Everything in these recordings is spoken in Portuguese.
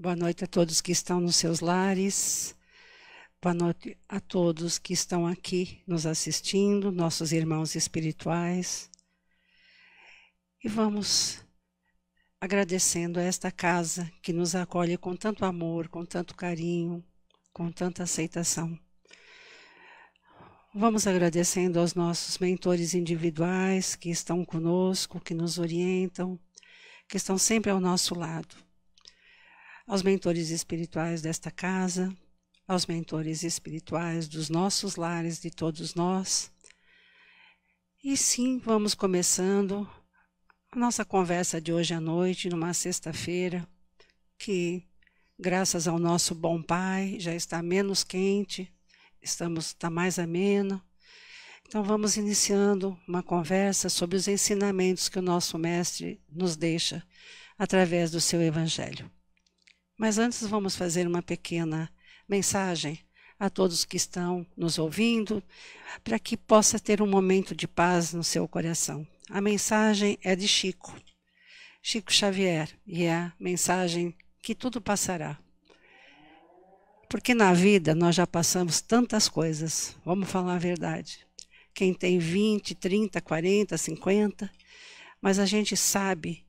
Boa noite a todos que estão nos seus lares. Boa noite a todos que estão aqui nos assistindo, nossos irmãos espirituais. E vamos agradecendo a esta casa que nos acolhe com tanto amor, com tanto carinho, com tanta aceitação. Vamos agradecendo aos nossos mentores individuais que estão conosco, que nos orientam, que estão sempre ao nosso lado. Aos mentores espirituais desta casa, aos mentores espirituais dos nossos lares, de todos nós. E sim, vamos começando a nossa conversa de hoje à noite, numa sexta-feira, que, graças ao nosso bom Pai, já está menos quente, estamos está mais ameno. Então vamos iniciando uma conversa sobre os ensinamentos que o nosso mestre nos deixa através do seu evangelho. Mas antes vamos fazer uma pequena mensagem a todos que estão nos ouvindo, para que possa ter um momento de paz no seu coração. A mensagem é de Chico, Chico Xavier, e é a mensagem que tudo passará. Porque na vida nós já passamos tantas coisas, vamos falar a verdade. Quem tem 20, 30, 40, 50, mas a gente sabe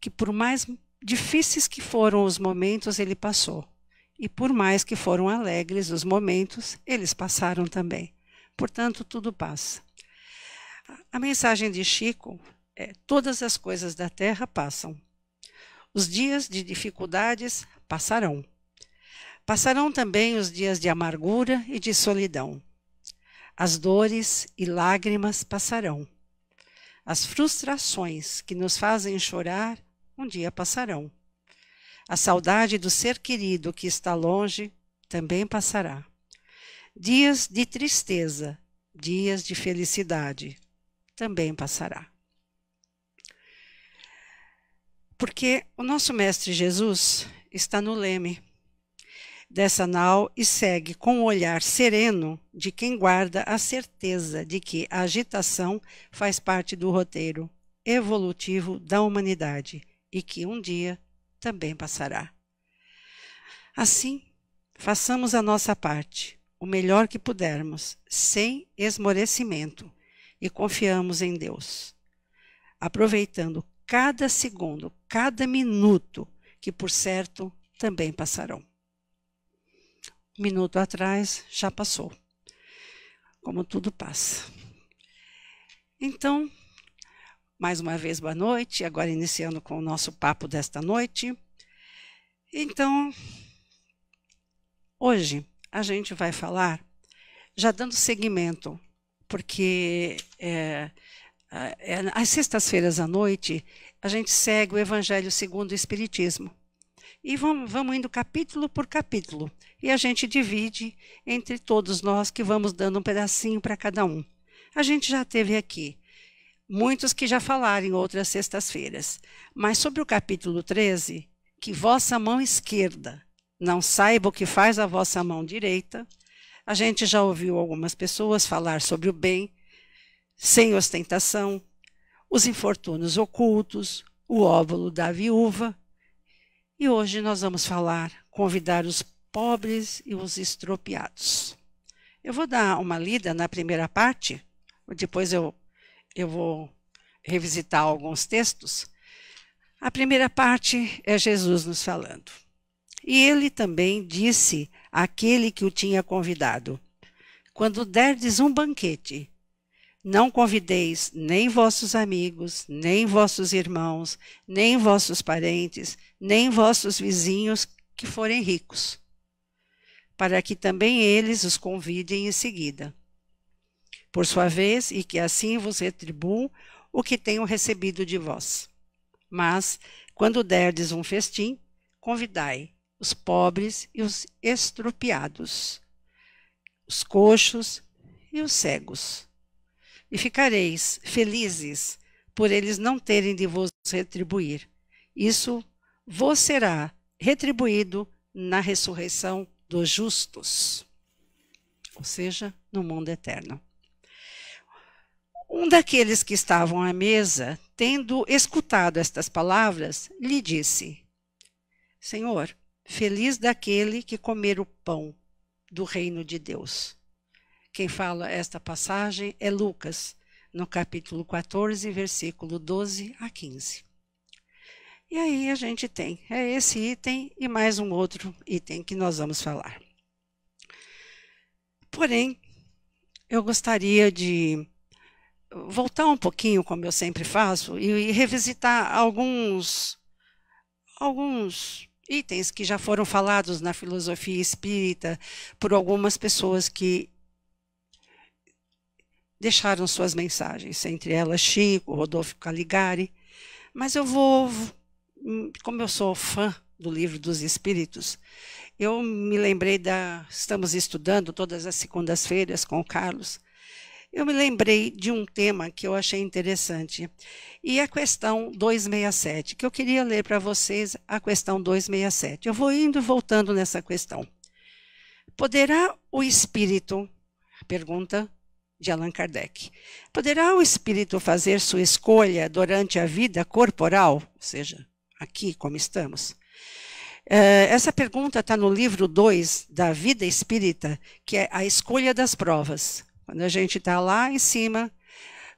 que por mais difíceis que foram os momentos, ele passou. E por mais que foram alegres os momentos, eles passaram também. Portanto, tudo passa. A mensagem de Chico é: todas as coisas da terra passam. Os dias de dificuldades passarão. Passarão também os dias de amargura e de solidão. As dores e lágrimas passarão. As frustrações que nos fazem chorar um dia passarão. A saudade do ser querido que está longe também passará. Dias de tristeza, dias de felicidade, também passará. Porque o nosso Mestre Jesus está no leme dessa nau e segue com o olhar sereno de quem guarda a certeza de que a agitação faz parte do roteiro evolutivo da humanidade e que um dia também passará. Assim, façamos a nossa parte, o melhor que pudermos, sem esmorecimento e confiamos em Deus, aproveitando cada segundo, cada minuto, que por certo também passarão. Um minuto atrás já passou, como tudo passa. Então, mais uma vez, boa noite, agora iniciando com o nosso papo desta noite. Então, hoje a gente vai falar, já dando seguimento porque é, é, às sextas-feiras à noite a gente segue o Evangelho segundo o Espiritismo. E vamos, vamos indo capítulo por capítulo. E a gente divide entre todos nós que vamos dando um pedacinho para cada um. A gente já teve aqui muitos que já falaram em outras sextas-feiras. Mas sobre o capítulo 13, que vossa mão esquerda não saiba o que faz a vossa mão direita, a gente já ouviu algumas pessoas falar sobre o bem sem ostentação, os infortúnios ocultos, o óvulo da viúva. E hoje nós vamos falar, convidar os pobres e os estropiados. Eu vou dar uma lida na primeira parte, depois eu, eu vou revisitar alguns textos. A primeira parte é Jesus nos falando. E ele também disse àquele que o tinha convidado: Quando derdes um banquete, não convideis nem vossos amigos, nem vossos irmãos, nem vossos parentes, nem vossos vizinhos que forem ricos, para que também eles os convidem em seguida. Por sua vez, e que assim vos retribuam o que tenham recebido de vós. Mas, quando derdes um festim, convidai os pobres e os estropiados, os coxos e os cegos. E ficareis felizes por eles não terem de vos retribuir. Isso vos será retribuído na ressurreição dos justos, ou seja, no mundo eterno. Um daqueles que estavam à mesa, tendo escutado estas palavras, lhe disse: Senhor, Feliz daquele que comer o pão do reino de Deus. Quem fala esta passagem é Lucas, no capítulo 14, versículo 12 a 15. E aí a gente tem é esse item e mais um outro item que nós vamos falar. Porém, eu gostaria de voltar um pouquinho, como eu sempre faço, e, revisitar alguns alguns itens que já foram falados na filosofia espírita por algumas pessoas que deixaram suas mensagens, entre elas Chico, Rodolfo Caligari. Mas eu vou, como eu sou fã do livro dos Espíritos, eu me lembrei da. Estamos estudando todas as segundas-feiras com o Carlos. Eu me lembrei de um tema que eu achei interessante. E a questão 267, que eu queria ler para vocês a questão 267. Eu vou indo e voltando nessa questão. Poderá o espírito, pergunta de Allan Kardec, poderá o espírito fazer sua escolha durante a vida corporal, ou seja, aqui como estamos? Eh, essa pergunta está no livro 2 da Vida Espírita, que é a escolha das provas. Quando a gente está lá em cima,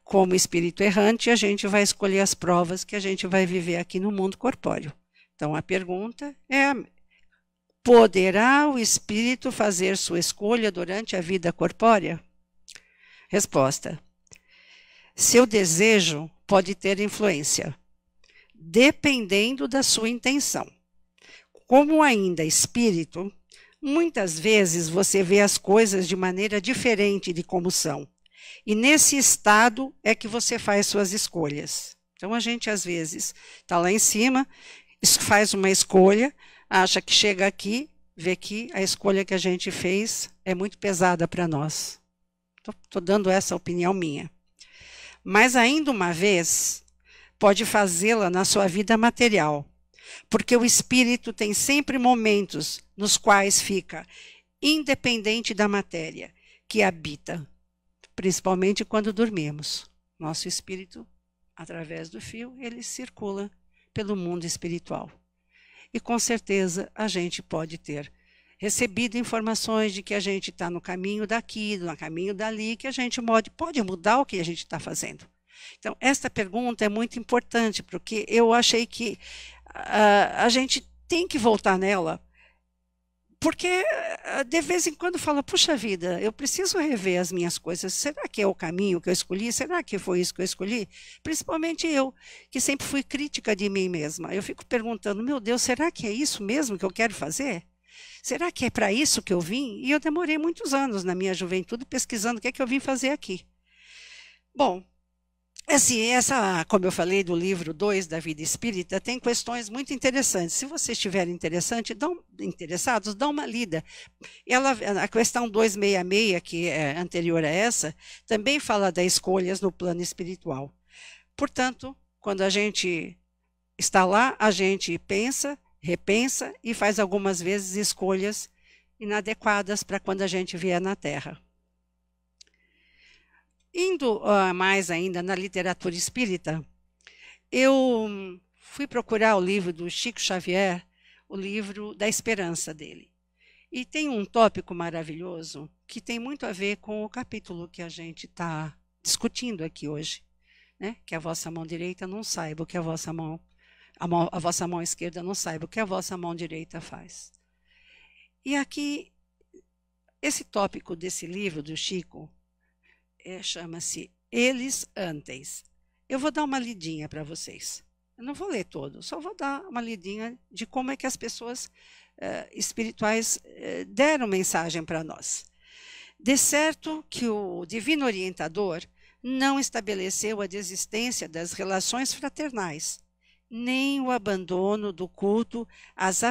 como espírito errante, a gente vai escolher as provas que a gente vai viver aqui no mundo corpóreo. Então a pergunta é: poderá o espírito fazer sua escolha durante a vida corpórea? Resposta: seu desejo pode ter influência, dependendo da sua intenção. Como ainda espírito, muitas vezes você vê as coisas de maneira diferente de como são. E nesse estado é que você faz suas escolhas. Então a gente às vezes está lá em cima, faz uma escolha, acha que chega aqui, vê que a escolha que a gente fez é muito pesada para nós. Estou dando essa opinião minha. Mas ainda uma vez, pode fazê-la na sua vida material, porque o espírito tem sempre momentos nos quais fica independente da matéria que habita, principalmente quando dormimos. Nosso espírito, através do fio, ele circula pelo mundo espiritual. E com certeza a gente pode ter recebido informações de que a gente está no caminho daqui, no caminho dali, que a gente pode, pode mudar o que a gente está fazendo. Então, esta pergunta é muito importante, porque eu achei que uh, a gente tem que voltar nela, porque uh, de vez em quando fala, puxa vida, eu preciso rever as minhas coisas. Será que é o caminho que eu escolhi? Será que foi isso que eu escolhi? Principalmente eu, que sempre fui crítica de mim mesma. Eu fico perguntando, meu Deus, será que é isso mesmo que eu quero fazer? Será que é para isso que eu vim? E eu demorei muitos anos na minha juventude pesquisando o que é que eu vim fazer aqui. Bom, Assim, essa, como eu falei do livro 2 da vida espírita, tem questões muito interessantes. Se vocês estiverem interessados, dá uma lida. Ela, a questão 266, que é anterior a essa, também fala das escolhas no plano espiritual. Portanto, quando a gente está lá, a gente pensa, repensa e faz algumas vezes escolhas inadequadas para quando a gente vier na Terra. Indo uh, mais ainda na literatura espírita, eu fui procurar o livro do Chico Xavier, o livro da esperança dele. E tem um tópico maravilhoso que tem muito a ver com o capítulo que a gente está discutindo aqui hoje. Né? Que a vossa mão direita não saiba o que a vossa mão, a, mão, a vossa mão esquerda não saiba o que a vossa mão direita faz. E aqui, esse tópico desse livro do Chico é, chama-se Eles Antes. Eu vou dar uma lidinha para vocês. Eu não vou ler todo, só vou dar uma lidinha de como é que as pessoas uh, espirituais uh, deram mensagem para nós. De certo que o Divino Orientador não estabeleceu a desistência das relações fraternais, nem o abandono do culto às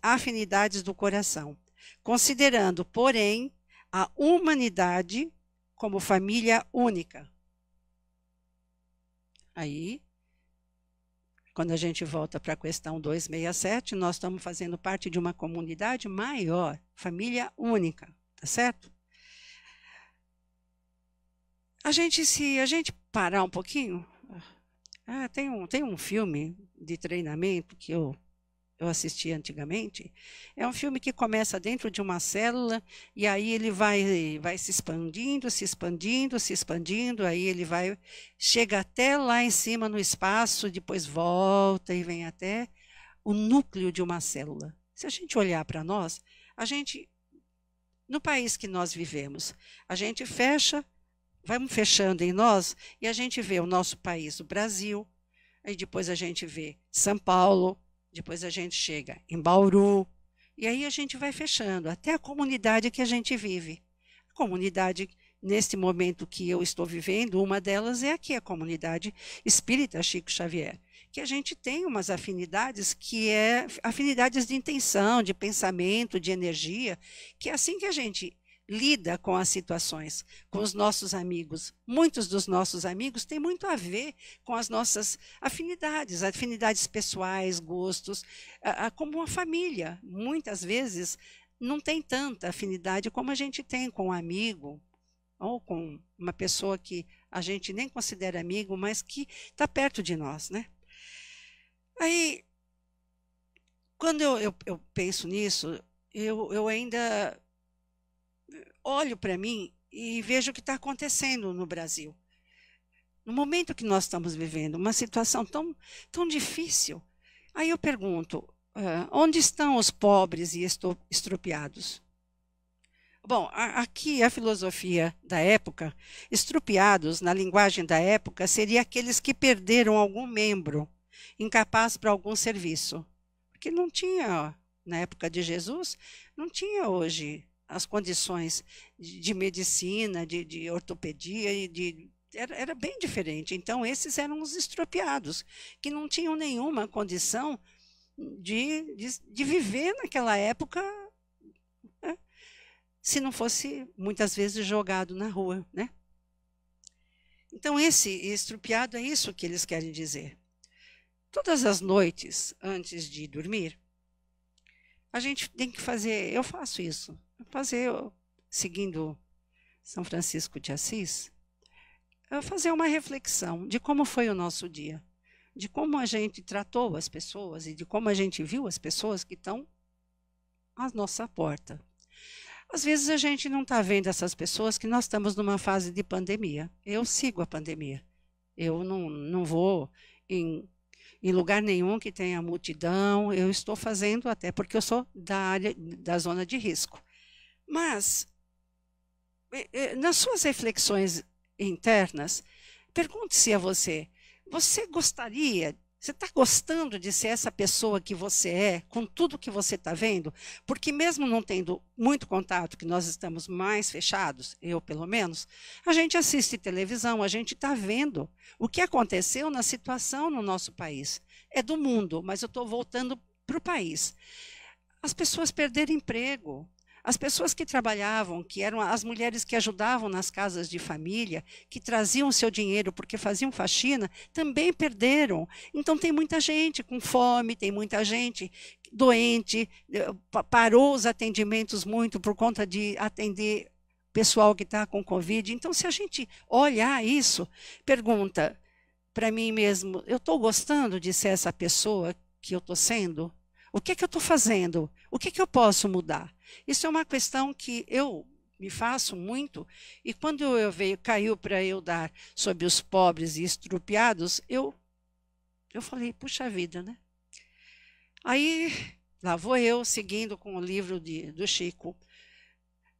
afinidades do coração, considerando, porém, a humanidade como família única. Aí, quando a gente volta para a questão 267, nós estamos fazendo parte de uma comunidade maior, família única, tá certo? A gente, se a gente parar um pouquinho, ah, tem, um, tem um filme de treinamento que eu eu assisti antigamente, é um filme que começa dentro de uma célula e aí ele vai, vai se expandindo, se expandindo, se expandindo, aí ele vai, chega até lá em cima no espaço, depois volta e vem até o núcleo de uma célula. Se a gente olhar para nós, a gente, no país que nós vivemos, a gente fecha, vamos fechando em nós e a gente vê o nosso país, o Brasil, aí depois a gente vê São Paulo, depois a gente chega em Bauru, e aí a gente vai fechando, até a comunidade que a gente vive. A comunidade, neste momento que eu estou vivendo, uma delas é aqui, a comunidade espírita Chico Xavier, que a gente tem umas afinidades que é afinidades de intenção, de pensamento, de energia, que é assim que a gente lida com as situações, com os nossos amigos. Muitos dos nossos amigos têm muito a ver com as nossas afinidades, afinidades pessoais, gostos, como uma família. Muitas vezes não tem tanta afinidade como a gente tem com um amigo ou com uma pessoa que a gente nem considera amigo, mas que está perto de nós, né? Aí, quando eu, eu, eu penso nisso, eu, eu ainda olho para mim e vejo o que está acontecendo no Brasil. No momento que nós estamos vivendo, uma situação tão, tão difícil. Aí eu pergunto: uh, onde estão os pobres e estropiados? Bom, a, aqui a filosofia da época, estrupiados, na linguagem da época, seria aqueles que perderam algum membro, incapaz para algum serviço. Porque não tinha, na época de Jesus, não tinha hoje as condições de, de medicina, de, de, ortopedia e de era, era, bem diferente. Então esses eram os estropiados que não tinham nenhuma condição de, de, de viver naquela época né? se não fosse muitas vezes jogado na rua, né? Então esse estrupiado é isso que eles querem dizer. Todas as noites antes de dormir, a gente tem que fazer, eu faço isso fazer, seguindo São Francisco de Assis, fazer uma reflexão de como foi o nosso dia, de como a gente tratou as pessoas e de como a gente viu as pessoas que estão à nossa porta. Às vezes a gente não está vendo essas pessoas que nós estamos numa fase de pandemia. Eu sigo a pandemia. Eu não, não vou em, em lugar nenhum que tenha multidão. Eu estou fazendo até porque eu sou da área da zona de risco. Mas, eh, eh, nas suas reflexões internas, pergunte-se a você: você gostaria, você está gostando de ser essa pessoa que você é, com tudo que você está vendo? Porque, mesmo não tendo muito contato, que nós estamos mais fechados, eu pelo menos, a gente assiste televisão, a gente está vendo o que aconteceu na situação no nosso país. É do mundo, mas eu estou voltando para o país. As pessoas perderam emprego, as pessoas que trabalhavam, que eram as mulheres que ajudavam nas casas de família, que traziam seu dinheiro porque faziam faxina, também perderam. Então tem muita gente com fome, tem muita gente doente, eh, parou os atendimentos muito por conta de atender pessoal que está com Covid. Então, se a gente olhar isso, pergunta para mim mesmo: eu estou gostando de ser essa pessoa que eu estou sendo? O que, é que eu estou fazendo? O que, é que eu posso mudar? Isso é uma questão que eu me faço muito, e quando eu veio, caiu para eu dar sobre os pobres e estrupiados, eu, eu falei, puxa vida, né? Aí lá vou eu, seguindo com o livro de, do Chico,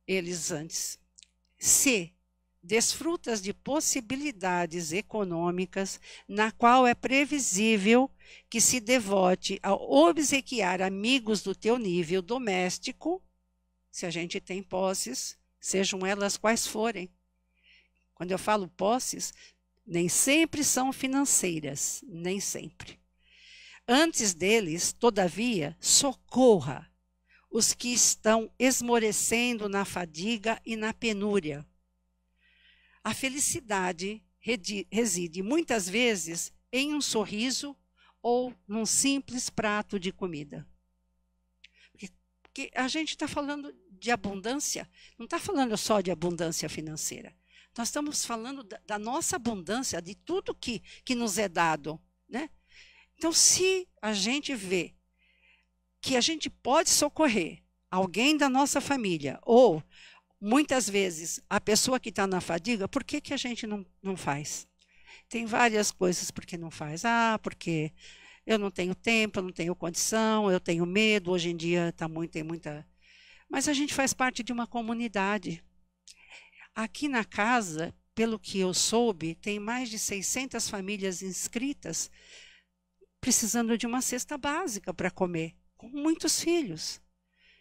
eles antes. Se desfrutas de possibilidades econômicas, na qual é previsível que se devote a obsequiar amigos do teu nível doméstico, se a gente tem posses, sejam elas quais forem. Quando eu falo posses, nem sempre são financeiras, nem sempre. Antes deles, todavia, socorra os que estão esmorecendo na fadiga e na penúria. A felicidade reside muitas vezes em um sorriso ou num simples prato de comida. Porque a gente está falando de abundância, não está falando só de abundância financeira. Nós estamos falando da, da, nossa abundância, de tudo que, que nos é dado. Né? Então, se a gente vê que a gente pode socorrer alguém da nossa família ou muitas vezes a pessoa que está na fadiga, por que, que a gente não, não faz? Tem várias coisas por que não faz. Ah, porque eu não tenho tempo, eu não tenho condição, eu tenho medo, hoje em dia tá muito, tem muita. Mas a gente faz parte de uma comunidade. Aqui na casa, pelo que eu soube, tem mais de 600 famílias inscritas precisando de uma cesta básica para comer, com muitos filhos.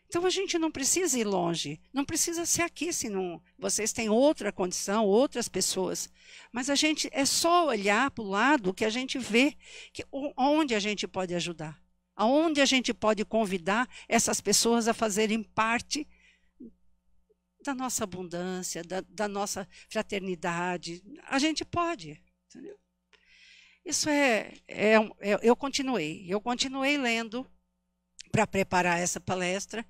Então a gente não precisa ir longe, não precisa ser aqui se não vocês têm outra condição, outras pessoas. Mas a gente é só olhar para o lado que a gente vê que, onde a gente pode ajudar, aonde a gente pode convidar essas pessoas a fazerem parte da nossa abundância, da, da nossa fraternidade. A gente pode, entendeu? Isso é, é, é eu continuei, eu continuei lendo para preparar essa palestra,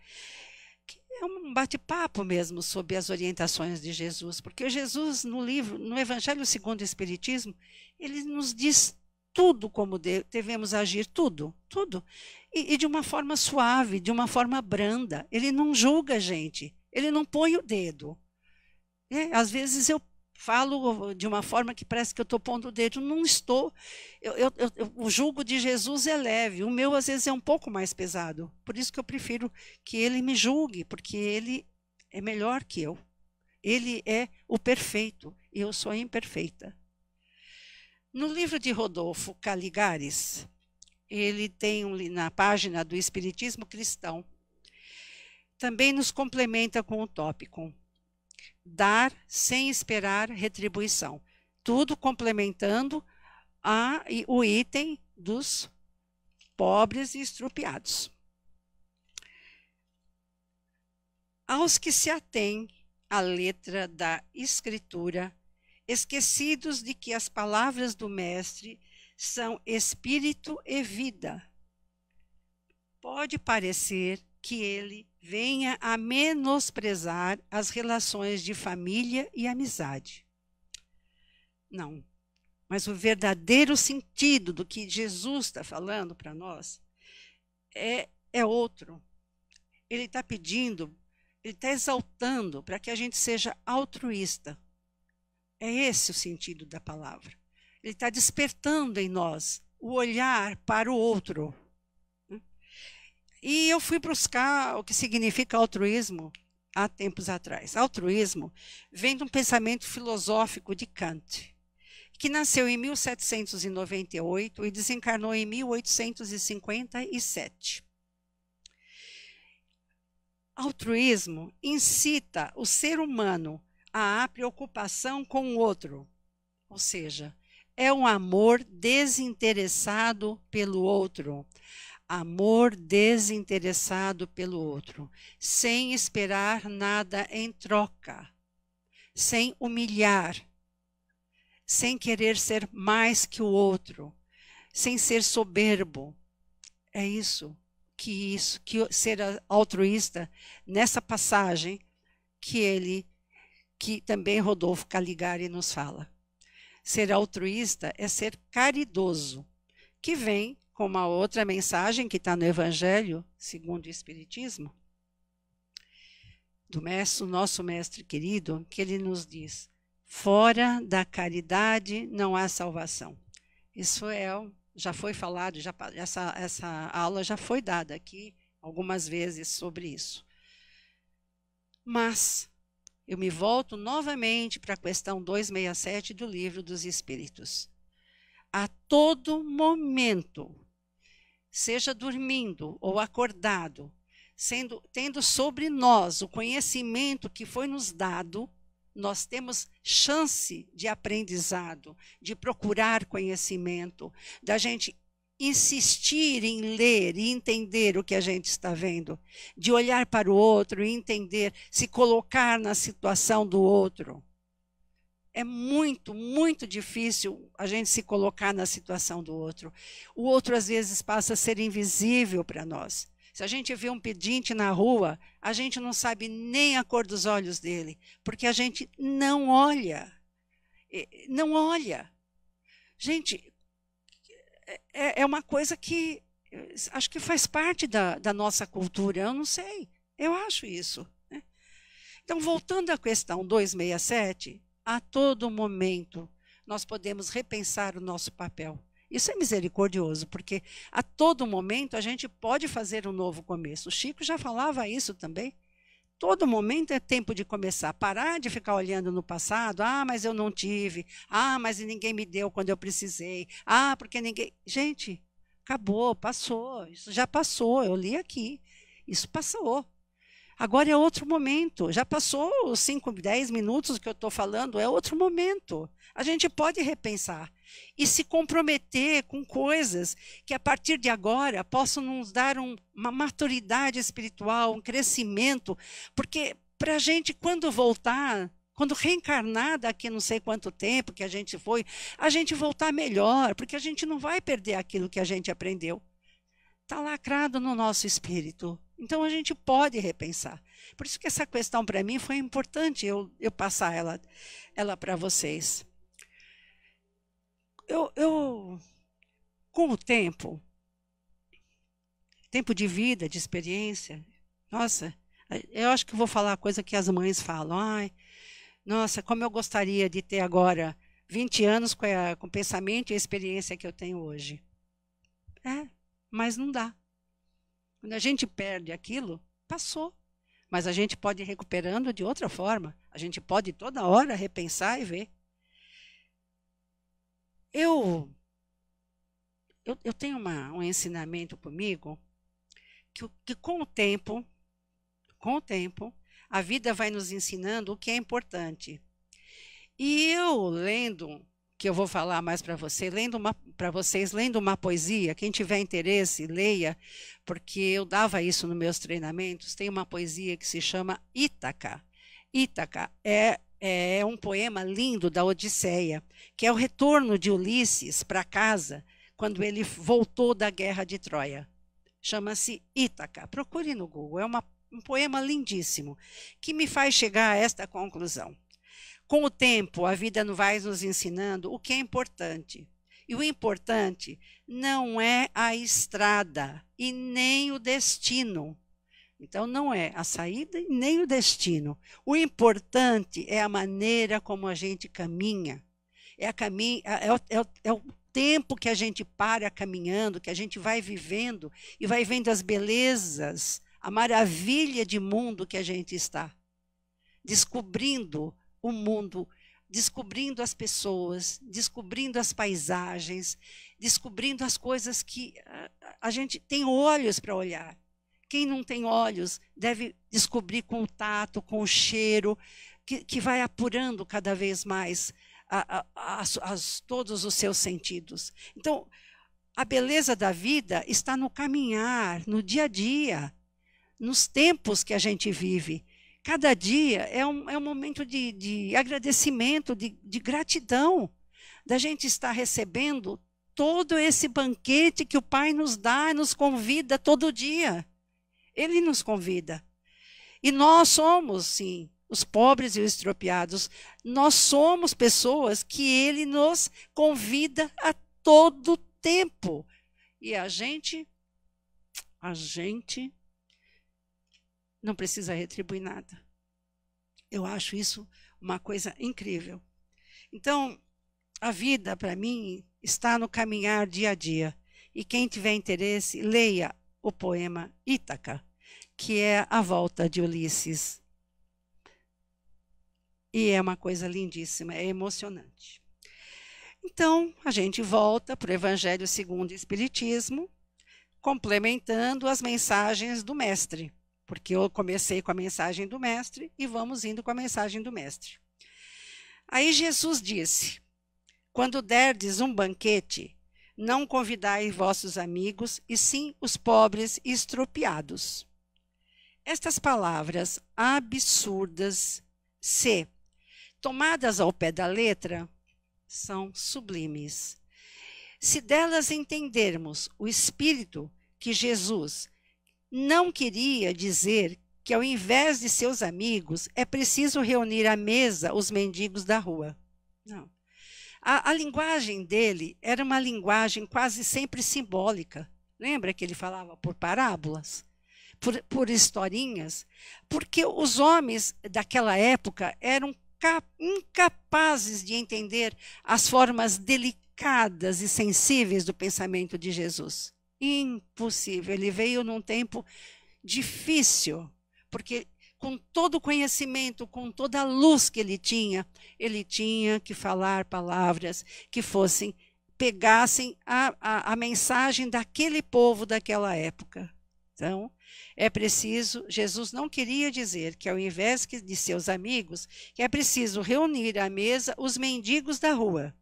que é um bate-papo mesmo sobre as orientações de Jesus, porque Jesus no livro, no Evangelho segundo o Espiritismo, ele nos diz tudo como devemos agir, tudo, tudo. E, e, de uma forma suave, de uma forma branda. Ele não julga a gente, ele não põe o dedo. É, às vezes eu falo de uma forma que parece que eu estou pondo o dedo. Não estou. Eu, eu, eu, o julgo de Jesus é leve, o meu às vezes é um pouco mais pesado. Por isso que eu prefiro que ele me julgue, porque ele é melhor que eu. Ele é o perfeito e eu sou imperfeita. No livro de Rodolfo Caligares, ele tem um, na página do Espiritismo Cristão, também nos complementa com o tópico dar sem esperar retribuição. Tudo complementando a, o item dos pobres e estrupiados. Aos que se atêm à letra da Escritura, esquecidos de que as palavras do Mestre são espírito e vida. Pode parecer que ele venha a menosprezar as relações de família e amizade. Não. Mas o verdadeiro sentido do que Jesus está falando para nós é, é outro. Ele está pedindo, ele está exaltando para que a gente seja altruísta. É esse o sentido da palavra. Ele está despertando em nós o olhar para o outro e eu fui buscar o que significa altruísmo há tempos atrás. Altruísmo vem de um pensamento filosófico de Kant, que nasceu em 1798 e desencarnou em 1857. Altruísmo incita o ser humano à preocupação com o outro, ou seja, é um amor desinteressado pelo outro, amor desinteressado pelo outro, sem esperar nada em troca, sem humilhar, sem querer ser mais que o outro, sem ser soberbo. É isso que isso que ser altruísta nessa passagem que ele que também Rodolfo Caligari nos fala. Ser altruísta é ser caridoso, que vem com uma outra mensagem que está no Evangelho, segundo o Espiritismo, do mestre, nosso mestre querido, que ele nos diz: fora da caridade não há salvação. Isso é, já foi falado, já, essa, essa aula já foi dada aqui algumas vezes sobre isso. Mas eu me volto novamente para a questão 267 do livro dos Espíritos. A todo momento, seja dormindo ou acordado, sendo, tendo sobre nós o conhecimento que foi nos dado, nós temos chance de aprendizado, de procurar conhecimento, da gente insistir em ler e entender o que a gente está vendo, de olhar para o outro e entender, se colocar na situação do outro é muito, muito difícil a gente se colocar na situação do outro. O outro, às vezes, passa a ser invisível para nós. Se a gente vê um pedinte na rua, a gente não sabe nem a cor dos olhos dele, porque a gente não olha. Não olha. Gente, é, é uma coisa que acho que faz parte da, da nossa cultura, eu não sei. Eu acho isso. Né? Então, voltando à questão 267, a todo momento nós podemos repensar o nosso papel. Isso é misericordioso, porque a todo momento a gente pode fazer um novo começo. O Chico já falava isso também. Todo momento é tempo de começar. Parar de ficar olhando no passado. Ah, mas eu não tive. Ah, mas ninguém me deu quando eu precisei. Ah, porque ninguém. Gente, acabou, passou. Isso já passou. Eu li aqui. Isso passou. Agora é outro momento. Já passou os 5, 10 minutos que eu estou falando, é outro momento. A gente pode repensar e se comprometer com coisas que a partir de agora possam nos dar um, uma maturidade espiritual, um crescimento, porque para a gente, quando voltar, quando reencarnar daqui não sei quanto tempo que a gente foi, a gente voltar melhor, porque a gente não vai perder aquilo que a gente aprendeu. Está lacrado no nosso espírito. Então a gente pode repensar. Por isso que essa questão para mim foi importante eu, eu passar ela, ela para vocês. Eu, eu, com o tempo, tempo de vida, de experiência, nossa, eu acho que vou falar coisa que as mães falam. Ai, nossa, como eu gostaria de ter agora 20 anos com, a, com o pensamento e a experiência que eu tenho hoje. É, mas não dá. Quando a gente perde aquilo, passou. Mas a gente pode ir recuperando de outra forma. A gente pode toda hora repensar e ver. Eu, eu, eu tenho uma, um ensinamento comigo que, que com o tempo, com o tempo, a vida vai nos ensinando o que é importante. E eu lendo que eu vou falar mais para você, lendo para vocês, lendo uma poesia, quem tiver interesse, leia, porque eu dava isso nos meus treinamentos. Tem uma poesia que se chama Ítaca. Ítaca é, é um poema lindo da Odisseia, que é o retorno de Ulisses para casa quando ele voltou da guerra de Troia. Chama-se Ítaca. Procure no Google, é uma, um poema lindíssimo que me faz chegar a esta conclusão. Com o tempo, a vida vai nos ensinando o que é importante. E o importante não é a estrada e nem o destino. Então, não é a saída nem o destino. O importante é a maneira como a gente caminha. É, a caminha, é, o, é, o, é o tempo que a gente para caminhando, que a gente vai vivendo e vai vendo as belezas, a maravilha de mundo que a gente está. Descobrindo o mundo, descobrindo as pessoas, descobrindo as paisagens, descobrindo as coisas que a, a gente tem olhos para olhar. Quem não tem olhos deve descobrir com o tato, com o cheiro, que, que vai apurando cada vez mais a, a, as, todos os seus sentidos. Então, a beleza da vida está no caminhar, no dia a dia, nos tempos que a gente vive. Cada dia é um, é um momento de, de agradecimento, de, de gratidão, da gente estar recebendo todo esse banquete que o Pai nos dá nos convida todo dia. Ele nos convida. E nós somos, sim, os pobres e os estropiados. Nós somos pessoas que ele nos convida a todo tempo. E a gente, a gente não precisa retribuir nada. Eu acho isso uma coisa incrível. Então, a vida, para mim, está no caminhar dia a dia. E quem tiver interesse, leia o poema Ítaca, que é a volta de Ulisses. E é uma coisa lindíssima, é emocionante. Então, a gente volta para o Evangelho segundo o Espiritismo, complementando as mensagens do Mestre porque eu comecei com a mensagem do mestre e vamos indo com a mensagem do mestre. Aí Jesus disse: Quando derdes um banquete, não convidai vossos amigos, e sim os pobres e estropiados. Estas palavras absurdas, se tomadas ao pé da letra, são sublimes. Se delas entendermos o espírito que Jesus não queria dizer que, ao invés de seus amigos, é preciso reunir à mesa os mendigos da rua. Não. A, a linguagem dele era uma linguagem quase sempre simbólica. Lembra que ele falava por parábolas? Por, por historinhas? Porque os homens daquela época eram incapazes de entender as formas delicadas e sensíveis do pensamento de Jesus. Impossível. Ele veio num tempo difícil, porque com todo o conhecimento, com toda a luz que ele tinha, ele tinha que falar palavras que fossem, pegassem a, a, a mensagem daquele povo daquela época. Então, é preciso, Jesus não queria dizer que ao invés de seus amigos, é preciso reunir à mesa os mendigos da rua.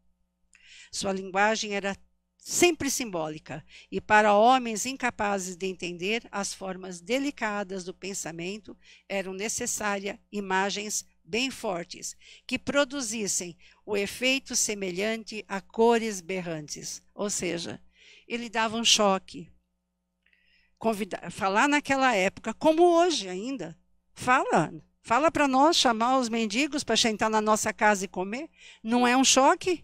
Sua linguagem era sempre simbólica, e para homens incapazes de entender as formas delicadas do pensamento, eram necessárias imagens bem fortes, que produzissem o efeito semelhante a cores berrantes. Ou seja, ele dava um choque. Convidar, falar naquela época, como hoje ainda. Fala, fala para nós chamar os mendigos para sentar na nossa casa e comer. Não é um choque?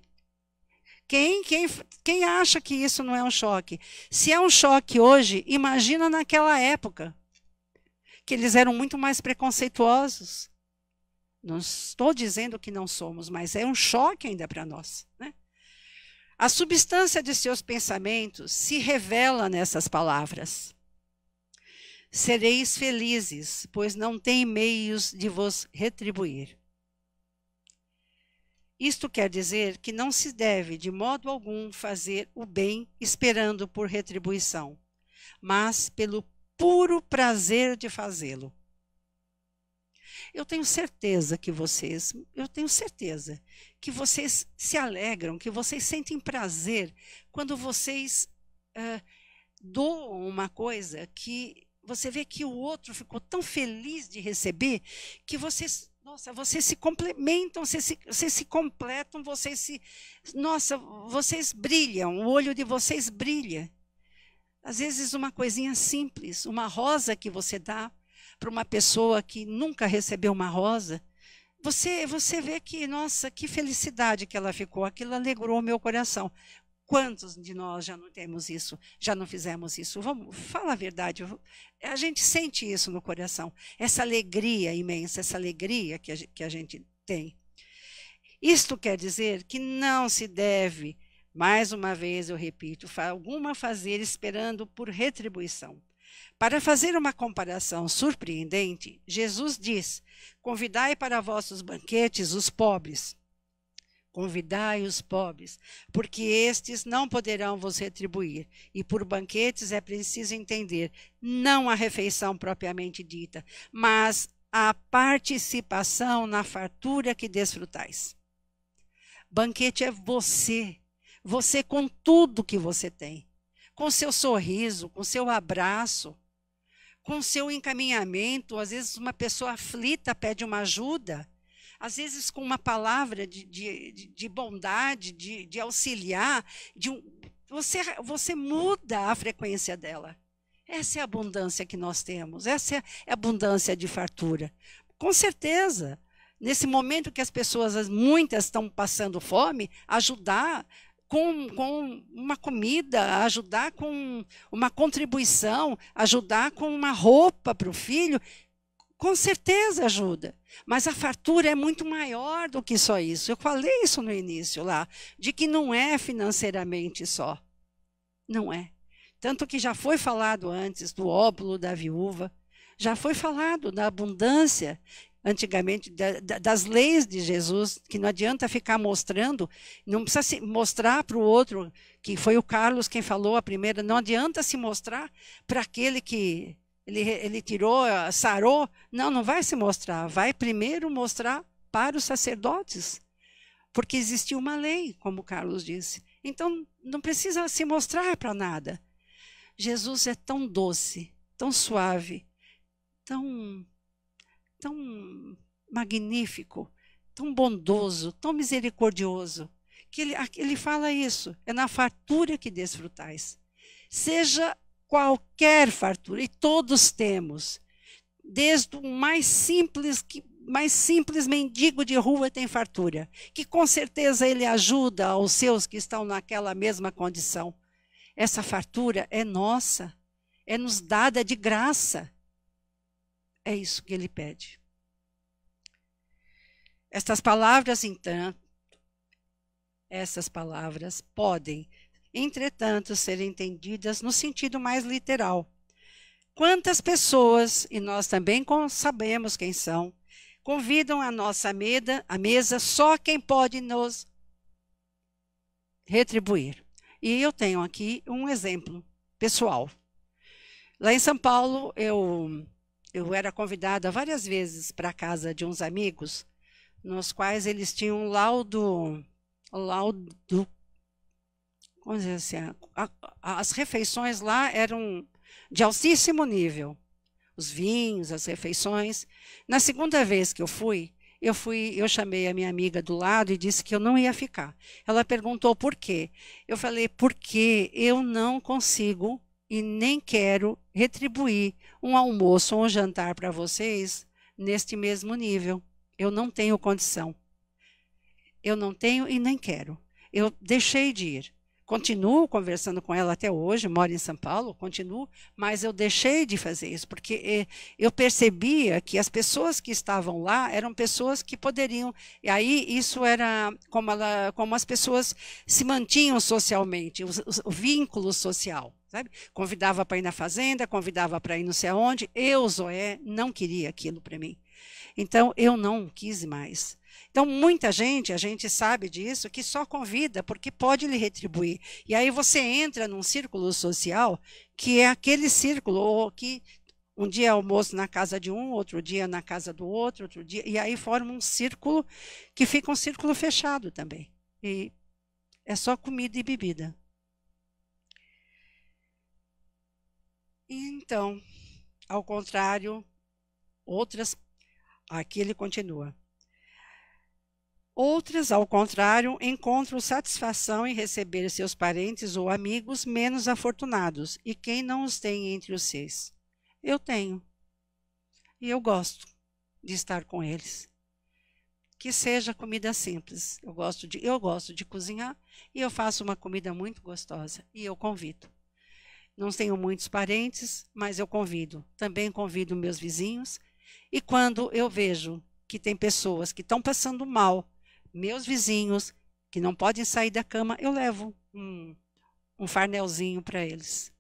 Quem, quem, quem acha que isso não é um choque? Se é um choque hoje, imagina naquela época, que eles eram muito mais preconceituosos. Não estou dizendo que não somos, mas é um choque ainda para nós. Né? A substância de seus pensamentos se revela nessas palavras. Sereis felizes, pois não tem meios de vos retribuir. Isto quer dizer que não se deve, de modo algum, fazer o bem esperando por retribuição, mas pelo puro prazer de fazê-lo. Eu tenho certeza que vocês, eu tenho certeza que vocês se alegram, que vocês sentem prazer quando vocês uh, doam uma coisa que você vê que o outro ficou tão feliz de receber que vocês nossa, vocês se complementam, vocês se, vocês se completam, vocês se. Nossa, vocês brilham, o olho de vocês brilha. Às vezes, uma coisinha simples, uma rosa que você dá para uma pessoa que nunca recebeu uma rosa, você, você vê que, nossa, que felicidade que ela ficou, aquilo alegrou o meu coração. Quantos de nós já não temos isso, já não fizemos isso? Vamos, fala a verdade. A gente sente isso no coração, essa alegria imensa, essa alegria que a, que a gente tem. Isto quer dizer que não se deve, mais uma vez eu repito, alguma fazer esperando por retribuição. Para fazer uma comparação surpreendente, Jesus diz: Convidai para vossos banquetes os pobres Convidai os pobres, porque estes não poderão vos retribuir. E por banquetes é preciso entender não a refeição propriamente dita, mas a participação na fartura que desfrutais. Banquete é você, você com tudo que você tem, com seu sorriso, com seu abraço, com seu encaminhamento. Às vezes, uma pessoa aflita pede uma ajuda às vezes com uma palavra de, de, de bondade, de, de auxiliar, de um, você, você muda a frequência dela. Essa é a abundância que nós temos, essa é a abundância de fartura. Com certeza, nesse momento que as pessoas, muitas estão passando fome, ajudar com, com uma comida, ajudar com uma contribuição, ajudar com uma roupa para o filho, com certeza ajuda. Mas a fartura é muito maior do que só isso. Eu falei isso no início lá, de que não é financeiramente só. Não é. Tanto que já foi falado antes do óbolo da viúva, já foi falado da abundância, antigamente, da, da, das leis de Jesus, que não adianta ficar mostrando, não precisa se mostrar para o outro, que foi o Carlos quem falou a primeira, não adianta se mostrar para aquele que ele, ele tirou, sarou. Não, não vai se mostrar. Vai primeiro mostrar para os sacerdotes. Porque existia uma lei, como Carlos disse. Então, não precisa se mostrar para nada. Jesus é tão doce, tão suave, tão, tão magnífico, tão bondoso, tão misericordioso, que ele, ele fala isso: é na fartura que desfrutais. Seja qualquer fartura, e todos temos. Desde o mais simples que mais simples mendigo de rua tem fartura, que com certeza ele ajuda aos seus que estão naquela mesma condição. Essa fartura é nossa, é nos dada de graça. É isso que ele pede. Estas palavras, então, essas palavras podem, entretanto, ser entendidas no sentido mais literal. Quantas pessoas, e nós também sabemos quem são, convidam a nossa mesa, a mesa só quem pode nos retribuir. E eu tenho aqui um exemplo pessoal. Lá em São Paulo, eu, eu era convidada várias vezes para a casa de uns amigos, nos quais eles tinham um laudo, laudo, vamos dizer assim, a, as refeições lá eram de altíssimo nível. Os vinhos, as refeições. Na segunda vez que eu fui, eu fui, eu chamei a minha amiga do lado e disse que eu não ia ficar. Ela perguntou por quê. Eu falei porque eu não consigo e nem quero retribuir um almoço ou um jantar para vocês neste mesmo nível. Eu não tenho condição. Eu não tenho e nem quero. Eu deixei de ir. Continuo conversando com ela até hoje, moro em São Paulo, continuo, mas eu deixei de fazer isso, porque eh, eu percebia que as pessoas que estavam lá eram pessoas que poderiam. E aí isso era como, ela, como as pessoas se mantinham socialmente, o, o, vínculo social. Sabe? Convidava para ir na fazenda, convidava para ir não sei aonde. Eu, Zoé, não queria aquilo para mim. Então eu não quis mais. Então, muita gente, a gente sabe disso, que só convida porque pode lhe retribuir. E aí você entra num círculo social que é aquele círculo, ou que um dia é almoço na casa de um, outro dia na casa do outro, outro dia, e aí forma um círculo que fica um círculo fechado também. E é só comida e bebida. Então, ao contrário, outras, aqui ele continua. Outras, ao contrário, encontram satisfação em receber seus parentes ou amigos menos afortunados, e quem não os tem entre os seus? Eu tenho. E eu gosto de estar com eles. Que seja comida simples. Eu gosto de, eu gosto de cozinhar e eu faço uma comida muito gostosa e eu convido. Não tenho muitos parentes, mas eu convido. Também convido meus vizinhos. E quando eu vejo que tem pessoas que estão passando mal meus vizinhos que não podem sair da cama, eu levo um, um farnelzinho para eles,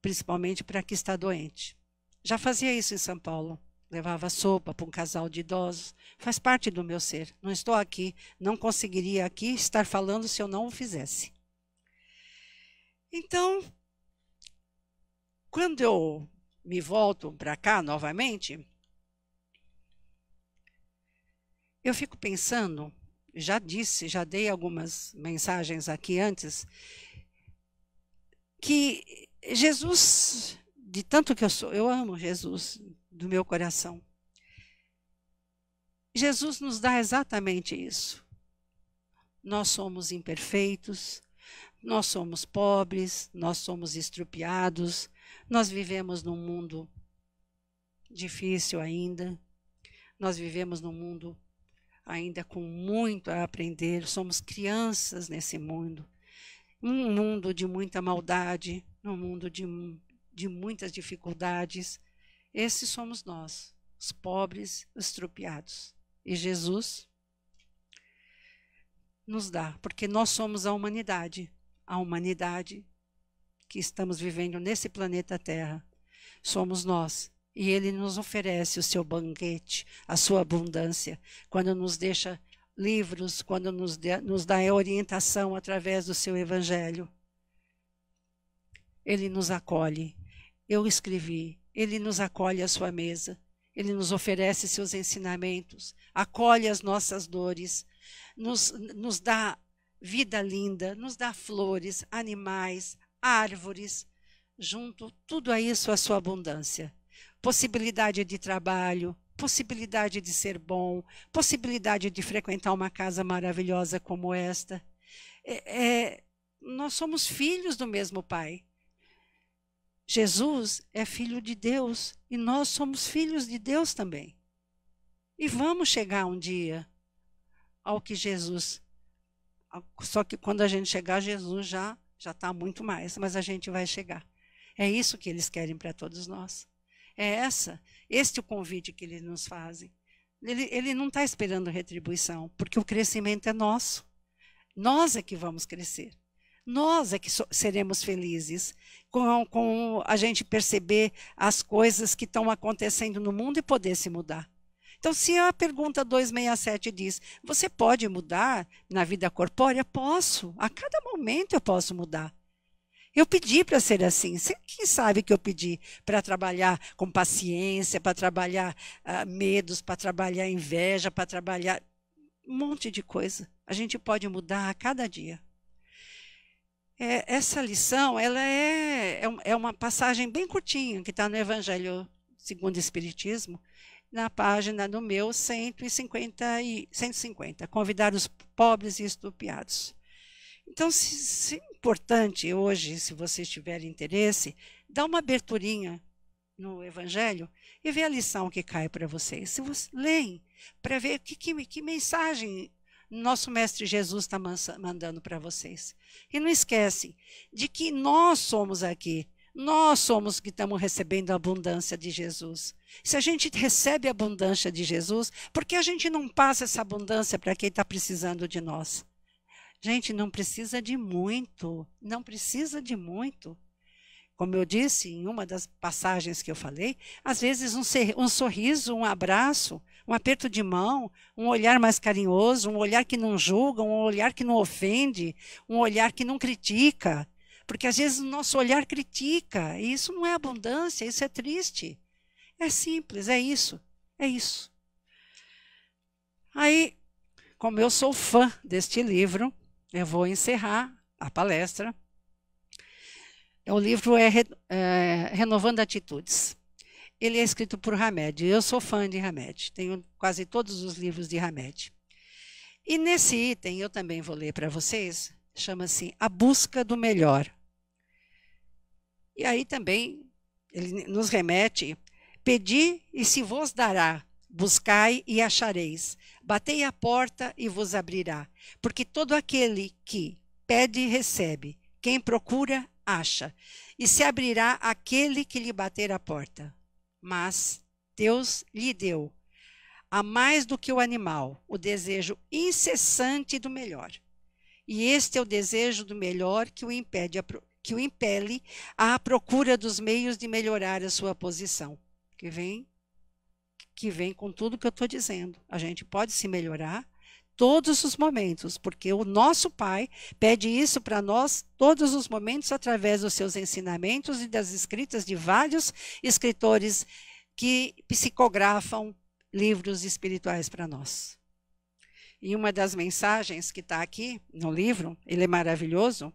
principalmente para quem está doente. Já fazia isso em São Paulo. Levava sopa para um casal de idosos. Faz parte do meu ser. Não estou aqui, não conseguiria aqui estar falando se eu não o fizesse. Então, quando eu me volto para cá novamente, Eu fico pensando, já disse, já dei algumas mensagens aqui antes, que Jesus, de tanto que eu sou, eu amo Jesus do meu coração. Jesus nos dá exatamente isso. Nós somos imperfeitos, nós somos pobres, nós somos estrupiados, nós vivemos num mundo difícil ainda, nós vivemos num mundo ainda com muito a aprender, somos crianças nesse mundo. Um mundo de muita maldade, um mundo de, de muitas dificuldades. Esses somos nós, os pobres, os estropiados. E Jesus nos dá, porque nós somos a humanidade, a humanidade que estamos vivendo nesse planeta Terra. Somos nós e ele nos oferece o seu banquete, a sua abundância, quando nos deixa livros, quando nos, de, nos dá orientação através do seu evangelho. Ele nos acolhe. Eu escrevi, ele nos acolhe à sua mesa. Ele nos oferece seus ensinamentos, acolhe as nossas dores, nos, nos dá vida linda, nos dá flores, animais, árvores, junto tudo a isso a sua abundância possibilidade de trabalho, possibilidade de ser bom, possibilidade de frequentar uma casa maravilhosa como esta. É, é, nós somos filhos do mesmo Pai. Jesus é filho de Deus e nós somos filhos de Deus também. E vamos chegar um dia ao que Jesus. Só que quando a gente chegar, Jesus já já está muito mais, mas a gente vai chegar. É isso que eles querem para todos nós. É essa, este o convite que eles nos fazem. Ele, ele não está esperando retribuição, porque o crescimento é nosso. Nós é que vamos crescer. Nós é que so seremos felizes com, com a gente perceber as coisas que estão acontecendo no mundo e poder se mudar. Então, se a pergunta 267 diz: você pode mudar na vida corpórea? Posso. A cada momento eu posso mudar. Eu pedi para ser assim. Quem sabe que eu pedi para trabalhar com paciência, para trabalhar uh, medos, para trabalhar inveja, para trabalhar um monte de coisa. A gente pode mudar a cada dia. É, essa lição ela é, é, é uma passagem bem curtinha que está no Evangelho segundo o Espiritismo na página do meu 150 e 150, convidar os pobres e estupiados. Então, se, se é importante hoje, se vocês tiverem interesse, dá uma aberturinha no Evangelho e vê a lição que cai para vocês. Se vocês leem, para ver que, que, que mensagem nosso Mestre Jesus está mandando para vocês. E não esquecem de que nós somos aqui nós somos que estamos recebendo a abundância de Jesus. Se a gente recebe a abundância de Jesus, por que a gente não passa essa abundância para quem está precisando de nós? Gente, não precisa de muito, não precisa de muito. Como eu disse em uma das passagens que eu falei, às vezes um, um sorriso, um abraço, um aperto de mão, um olhar mais carinhoso, um olhar que não julga, um olhar que não ofende, um olhar que não critica, porque às vezes o nosso olhar critica, e isso não é abundância, isso é triste. É simples, é isso, é isso. Aí, como eu sou fã deste livro, eu vou encerrar a palestra. O livro é, é Renovando Atitudes. Ele é escrito por Hamed. Eu sou fã de Hamed. Tenho quase todos os livros de Hamed. E nesse item, eu também vou ler para vocês, chama-se A Busca do Melhor. E aí também ele nos remete: Pedi e se vos dará, buscai e achareis, batei a porta e vos abrirá. Porque todo aquele que pede, recebe, quem procura, acha, e se abrirá aquele que lhe bater a porta. Mas Deus lhe deu, a mais do que o animal, o desejo incessante do melhor. E este é o desejo do melhor que o impede, que o impele à procura dos meios de melhorar a sua posição. Que vem, que vem com tudo que eu estou dizendo. A gente pode se melhorar todos os momentos, porque o nosso Pai pede isso para nós todos os momentos através dos seus ensinamentos e das escritas de vários escritores que psicografam livros espirituais para nós. E uma das mensagens que está aqui no livro, ele é maravilhoso.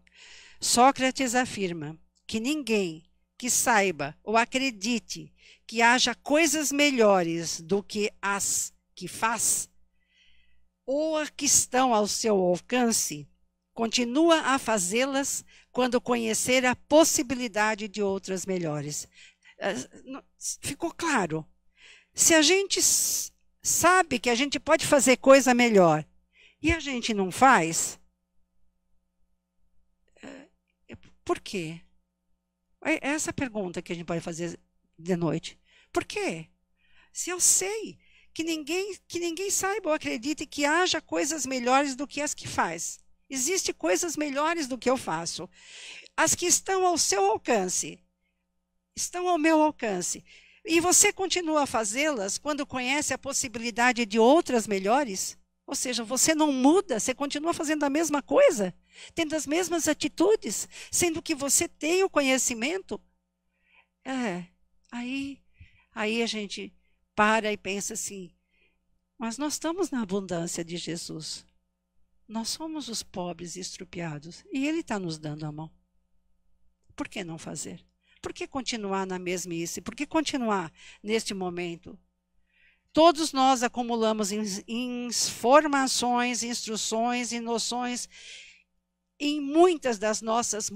Sócrates afirma que ninguém que saiba ou acredite que haja coisas melhores do que as que faz, ou a que estão ao seu alcance, continua a fazê-las quando conhecer a possibilidade de outras melhores. Eh, ficou claro? Se a gente sabe que a gente pode fazer coisa melhor e a gente não faz, é, por quê? É essa pergunta que a gente pode fazer de noite. Por quê? Se eu sei que ninguém, que ninguém saiba ou acredite que haja coisas melhores do que as que faz. Existem coisas melhores do que eu faço. As que estão ao seu alcance, estão ao meu alcance. E você continua a fazê-las quando conhece a possibilidade de outras melhores? Ou seja, você não muda, você continua fazendo a mesma coisa, tendo as mesmas atitudes, sendo que você tem o conhecimento. É, aí, aí a gente para e pensa assim: mas nós estamos na abundância de Jesus. Nós somos os pobres e estrupiados e Ele está nos dando a mão. Por que não fazer? Por que continuar na mesmice? Por que continuar neste momento? Todos nós acumulamos informações, instruções e noções em muitas das nossas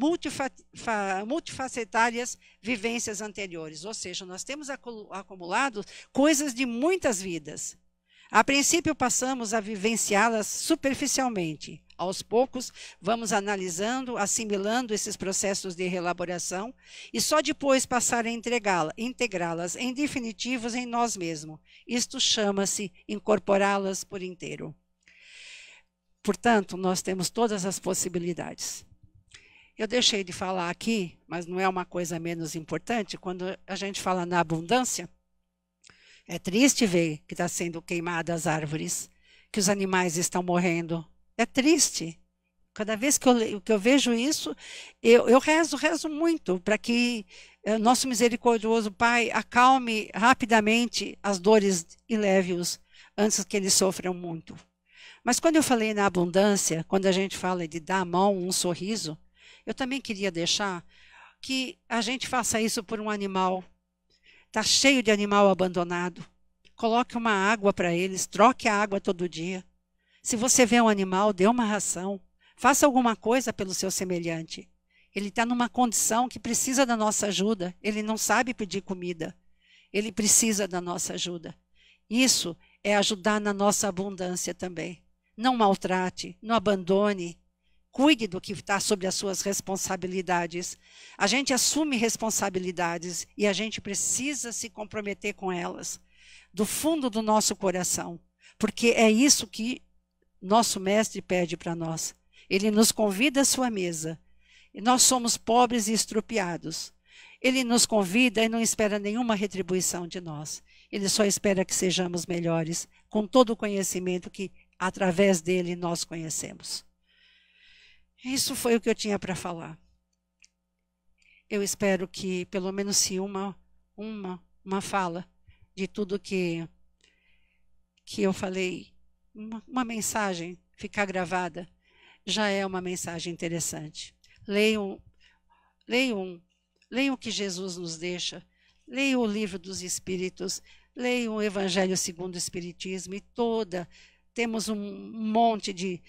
multifacetárias vivências anteriores. Ou seja, nós temos acumulado coisas de muitas vidas. A princípio, passamos a vivenciá-las superficialmente, Aos poucos, vamos analisando, assimilando esses processos de reelaboração e só depois passar a integrá-las em definitivos em nós mesmos. Isto chama-se incorporá-las por inteiro. Portanto, nós temos todas as possibilidades. Eu deixei de falar aqui, mas não é uma coisa menos importante, quando a gente fala na abundância, é triste ver que está sendo queimadas as árvores, que os animais estão morrendo. É triste. Cada vez que eu, que eu vejo isso, eu, eu rezo, rezo muito para que eh, nosso misericordioso Pai acalme rapidamente as dores e leve-os antes que eles sofram muito. Mas quando eu falei na abundância, quando a gente fala de dar a mão, um sorriso, eu também queria deixar que a gente faça isso por um animal Está cheio de animal abandonado. Coloque uma água para eles, troque a água todo dia. Se você vê um animal, dê uma ração. Faça alguma coisa pelo seu semelhante. Ele está numa condição que precisa da nossa ajuda. Ele não sabe pedir comida. Ele precisa da nossa ajuda. Isso é ajudar na nossa abundância também. Não maltrate, não abandone, Cuide do que está sobre as suas responsabilidades. A gente assume responsabilidades e a gente precisa se comprometer com elas, do fundo do nosso coração, porque é isso que nosso mestre pede para nós. Ele nos convida à sua mesa. E nós somos pobres e estropiados. Ele nos convida e não espera nenhuma retribuição de nós. Ele só espera que sejamos melhores, com todo o conhecimento que através dele nós conhecemos. Isso foi o que eu tinha para falar. Eu espero que pelo menos se uma uma uma fala de tudo que que eu falei, uma, uma mensagem ficar gravada, já é uma mensagem interessante. Leiam, leiam, leiam o que Jesus nos deixa, leiam o livro dos Espíritos, leiam o Evangelho segundo o Espiritismo e toda temos um monte de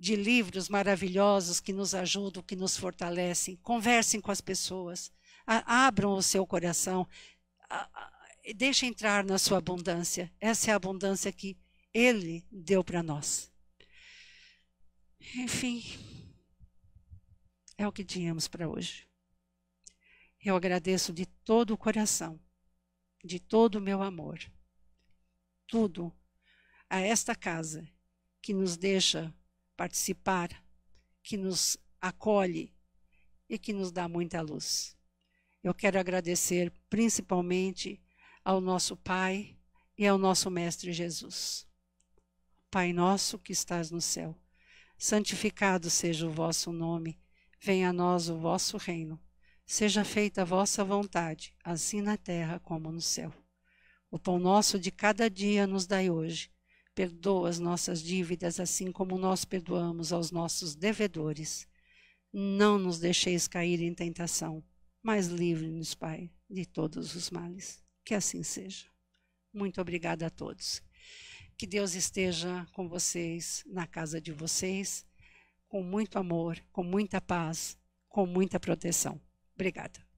de livros maravilhosos que nos ajudam, que nos fortalecem. Conversem com as pessoas, abram o seu coração, deixe entrar na sua abundância. Essa é a abundância que Ele deu para nós. Enfim, é o que tínhamos para hoje. Eu agradeço de todo o coração, de todo o meu amor, tudo a esta casa que nos deixa participar, que nos acolhe e que nos dá muita luz. Eu quero agradecer principalmente ao nosso Pai e ao nosso Mestre Jesus. Pai nosso que estás no céu, santificado seja o vosso nome, venha a nós o vosso reino. Seja feita a vossa vontade, assim na terra como no céu. O pão nosso de cada dia nos dai hoje Perdoa as nossas dívidas, assim como nós perdoamos aos nossos devedores. Não nos deixeis cair em tentação, mas livre-nos, Pai, de todos os males. Que assim seja. Muito obrigada a todos. Que Deus esteja com vocês, na casa de vocês, com muito amor, com muita paz, com muita proteção. Obrigada.